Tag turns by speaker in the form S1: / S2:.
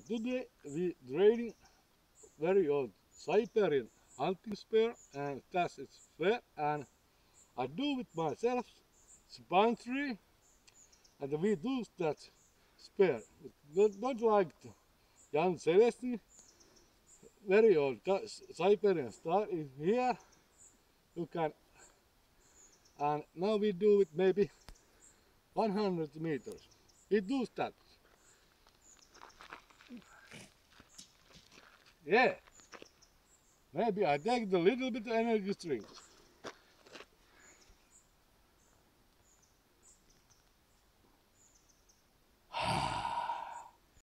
S1: Today we training very old Siberian hunting spear and that's its fair and I do with myself spine and we do that spear. Not, not like Jan Celestin, very old Siberian style in here you can and now we do it maybe 100 meters. We do that. Yeah. Maybe I take the little bit energy strings.